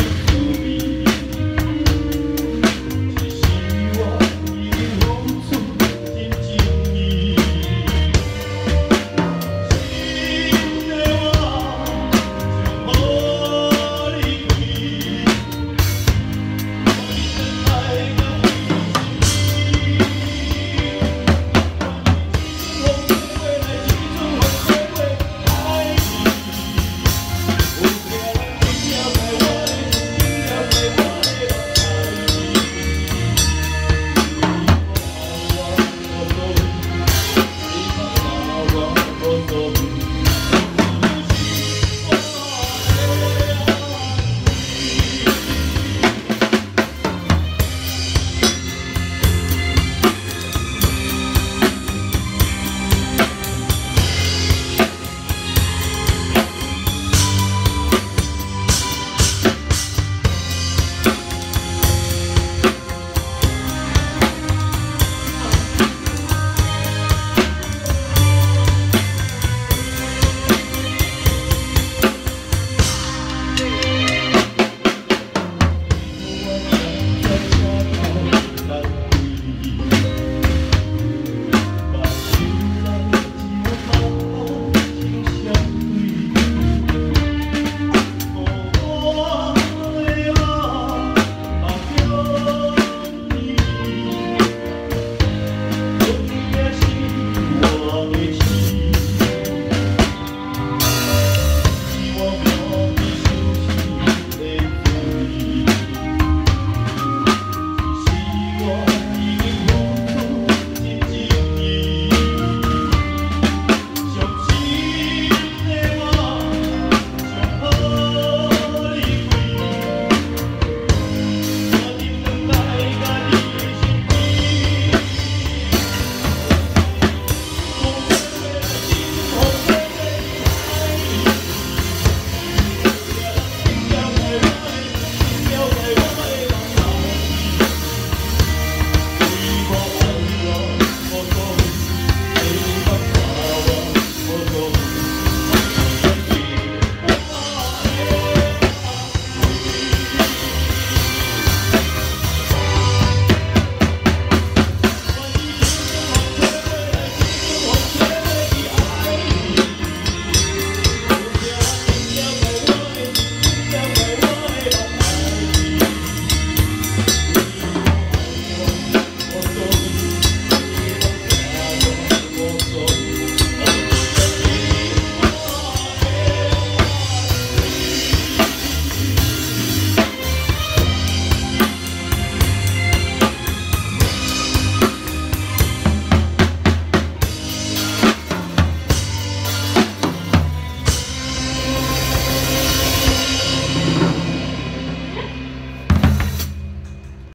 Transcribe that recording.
Amen.